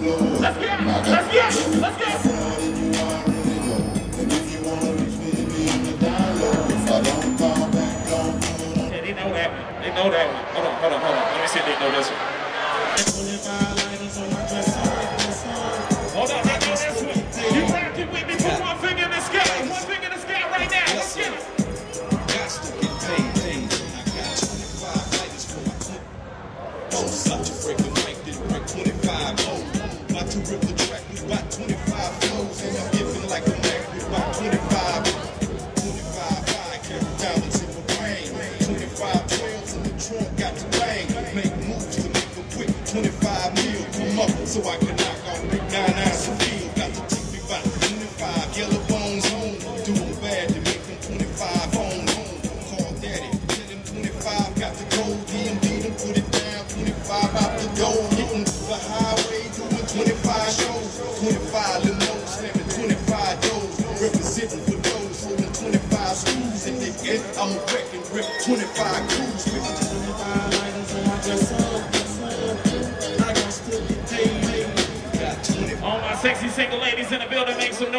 Let's get it. Let's get it. Let's get it. They know that one. Hold on, hold on, hold on. Let me see if they know this one. Hold on, they know this one. You rocking with me? Put one finger in the sky. One finger in the sky right now. Let's get it. Mic, About to rip the track, we got 25 flows. And I'm giving like a Mac, we got 25. 25 fire, carry diamonds in brain. 25 trails in the trunk, got the bang. Make moves to make a quick 25 mil. Come up so I can 25 little old slamming 25 doors. Representing for those holding 25 in the end. I'm a wreck and rip 25 crews. 25 items and I just sold. I got still get paid. All my sexy single ladies in the building make some noise.